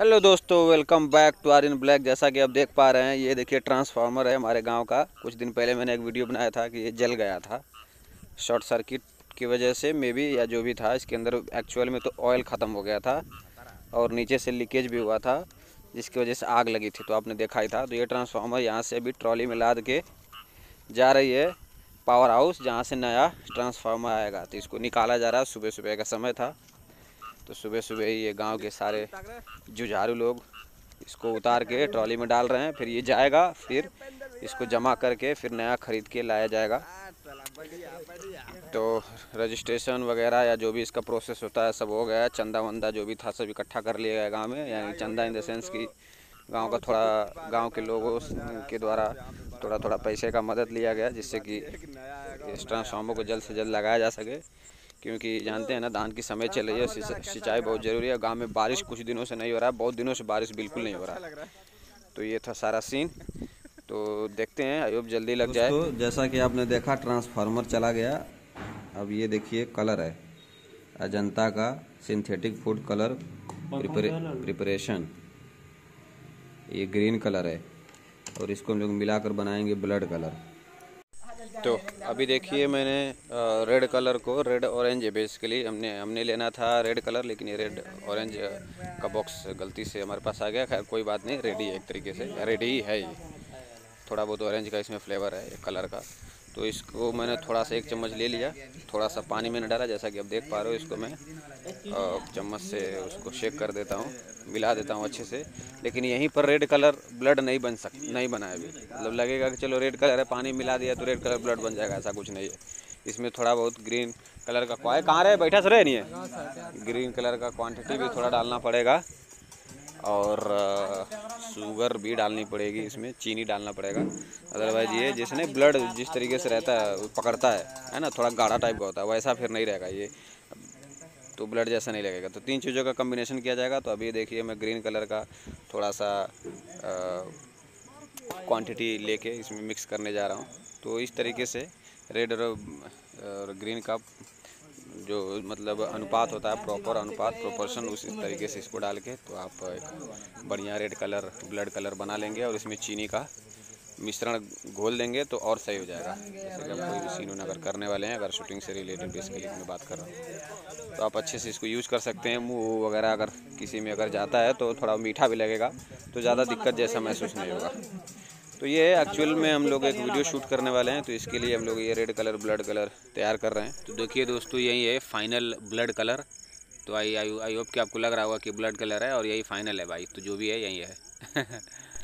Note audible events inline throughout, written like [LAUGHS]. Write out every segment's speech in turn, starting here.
Hello दोस्तों welcome back to R in black जैसा कि आप देख पा रहे हैं, ये देखिए ट्रांसफार्मर है हमारे गाँव का। कुछ दिन पहले मैंने एक वीडियो बनाया था कि ये जल गया था। शॉर्ट सर्किट की वजह से मे बी या जो भी था, इसके अंदर एक्चुअल में तो ऑयल ख़त्म हो गया था और नीचे से लीकेज भी हुआ था, जिसकी वजह से आग लगी थी। तो आपने देखा ही था। तो ये ट्रांसफार्मर यहाँ से अभी ट्रॉली में लाद के जा रही है पावर हाउस जहाँ से नया ट्रांसफार्मर आएगा। तो इसको निकाला जा रहा है सुबह सुबह का समय था। तो सुबह सुबह ही ये गाँव के सारे जुझारू लोग इसको उतार के ट्रॉली में डाल रहे हैं। फिर ये जाएगा, फिर इसको जमा करके फिर नया ख़रीद के लाया जाएगा। तो रजिस्ट्रेशन वगैरह या जो भी इसका प्रोसेस होता है, सब हो गया। चंदा वंदा जो भी था, सब इकट्ठा कर लिया गया गाँव में। यानी चंदा इन द सेंस की गाँव का थोड़ा, गाँव के लोगों के द्वारा थोड़ा थोड़ा पैसे का मदद लिया गया, जिससे कि इस ट्रांसफार्मर को जल्द से जल्द लगाया जा सके। क्योंकि जानते हैं ना धान की समय चल रही है सिंचाई बहुत ज़रूरी है। गाँव में बारिश कुछ दिनों से नहीं हो रहा है बहुत दिनों से बारिश बिल्कुल नहीं हो रहा है। तो ये था सारा सीन। तो देखते हैं आयोग जल्दी लग जाए। तो जैसा कि आपने देखा ट्रांसफार्मर चला गया। अब ये देखिए कलर है। अजंता का सिंथेटिक फ़ूड कलर प्रिपरेशन ये ग्रीन कलर है। और इसको हम लोग मिलाकर बनाएँगे ब्लड कलर तो अभी देखिए मैंने रेड कलर को रेड ऑरेंज बेसिकली हमने हमने लेना था रेड कलर लेकिन ये रेड ऑरेंज का बॉक्स गलती से हमारे पास आ गया। खैर, कोई बात नहीं रेडी है एक तरीके से। रेडी ही है ये। थोड़ा बहुत ऑरेंज का इसमें फ्लेवर है कलर का। तो इसको मैंने थोड़ा सा एक चम्मच ले लिया। थोड़ा सा पानी मैंने डाला, जैसा कि आप देख पा रहे हो इसको मैं चम्मच से उसको शेक कर देता हूँ, मिला देता हूँ अच्छे से। लेकिन यहीं पर रेड कलर ब्लड नहीं बन सक, नहीं बना अभी। मतलब लगेगा कि चलो रेड कलर है, पानी मिला दिया तो रेड कलर ब्लड बन जाएगा, ऐसा कुछ नहीं है। इसमें थोड़ा बहुत ग्रीन कलर का क्वाए कहाँ रहे? बैठा सर नहीं है? ग्रीन कलर का क्वान्टिटी भी थोड़ा डालना पड़ेगा। और शुगर भी डालनी पड़ेगी, इसमें चीनी डालना पड़ेगा। अदरवाइज़ ये जिसने ब्लड जिस तरीके से रहता है पकड़ता है है ना? थोड़ा गाढ़ा टाइप का होता है, वैसा फिर नहीं रहेगा ये। तो ब्लड जैसा नहीं लगेगा। तो तीन चीज़ों का कम्बिनेशन किया जाएगा। तो अभी देखिए मैं ग्रीन कलर का थोड़ा सा क्वांटिटी लेके इसमें मिक्स करने जा रहा हूँ। तो इस तरीके से रेड और ग्रीन का जो मतलब अनुपात होता है प्रॉपर अनुपात प्रोपोर्शन उस तरीके से इसको डाल के तो आप एक बढ़िया रेड कलर ब्लड कलर बना लेंगे और इसमें चीनी का मिश्रण घोल देंगे तो और सही हो जाएगा। जैसे कि हम कोई भी सीन अगर करने वाले हैं, अगर शूटिंग से रिलेटेड बेसिकली मैं बात कर रहा हूँ। तो आप अच्छे से इसको यूज़ कर सकते हैं। मुँह वगैरह अगर किसी में अगर जाता है तो थोड़ा मीठा भी लगेगा तो ज़्यादा दिक्कत जैसा महसूस नहीं होगा। तो ये एक्चुअल में हम लोग एक वीडियो शूट करने वाले हैं तो इसके लिए हम लोग ये रेड कलर ब्लड कलर तैयार कर रहे हैं। तो देखिए दोस्तों, यही है फाइनल ब्लड कलर तो आई आई आई होप कि आपको लग रहा होगा कि ब्लड कलर है और यही फाइनल है भाई तो जो भी है यही है। [LAUGHS]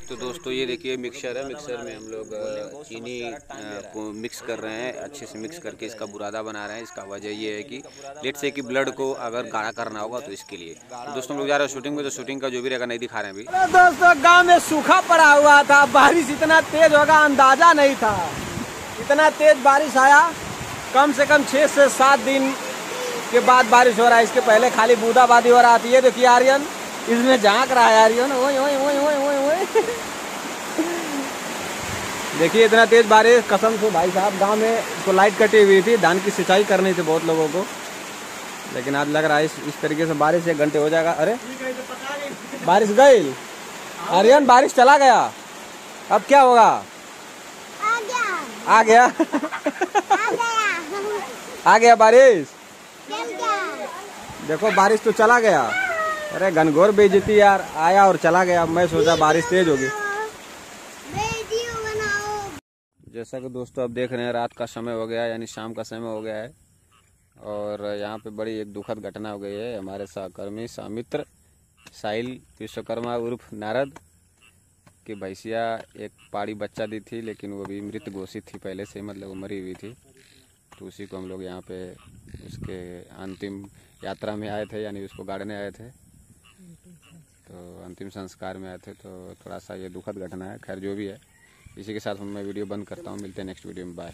तो दोस्तों, ये देखिए मिक्सर है मिक्सर में हम लोग चीनी को मिक्स कर रहे हैं, अच्छे से मिक्स करके इसका बुरादा बना रहे हैं। इसका वजह ये है कि लेट से कि ब्लड को अगर गाढ़ा करना होगा तो इसके लिए। तो दोस्तों, हम लोग जा रहे हैं शूटिंग में तो शूटिंग का जो भी रहेगा, नहीं दिखा रहे हैं अभी। दोस्तों, गाँव में सूखा पड़ा हुआ था, बारिश इतना तेज होगा, अंदाज़ा नहीं था। इतना तेज बारिश आया, कम से कम छः से सात दिन के बाद बारिश हो रहा है। इसके पहले खाली बूंदाबादी हो रहा थी। ये देखिए आर्यन। इसमें झाँक रहा है आर्यन ओए ओए ओए ओए ओए ओए देखिए इतना तेज बारिश कसम से भाई साहब गाँव में तो लाइट कटी हुई थी धान की सिंचाई करनी थी बहुत लोगों को। लेकिन आज लग रहा है इस इस तरीके से बारिश एक घंटे हो जाएगा। अरे बारिश गई? आर्यन बारिश चला गया। अब क्या होगा? आ गया। आ गया। बारिश। देखो बारिश तो चला गया। अरे घनघोर बेजती यार आया और चला गया। मैं सोचा बारिश तेज होगी। जैसा कि दोस्तों आप देख रहे हैं रात का समय हो गया यानी शाम का समय हो गया है। और यहाँ पे बड़ी एक दुखद घटना हो गई है। हमारे सहकर्मी सामित्र साहिल विश्वकर्मा उर्फ़ नारद की भैंसिया एक पाड़ी बच्चा दी थी लेकिन वो भी मृत घोषित थी पहले से मतलब वो मरी हुई थी। तो उसी को हम लोग यहाँ पे उसके अंतिम यात्रा में आए थे यानी उसको गाड़ने आए थे। तो अंतिम संस्कार में आए थे तो थोड़ा सा ये दुखद घटना है। खैर, जो भी है, इसी के साथ मैं वीडियो बंद करता हूँ। मिलते हैं नेक्स्ट वीडियो में। बाय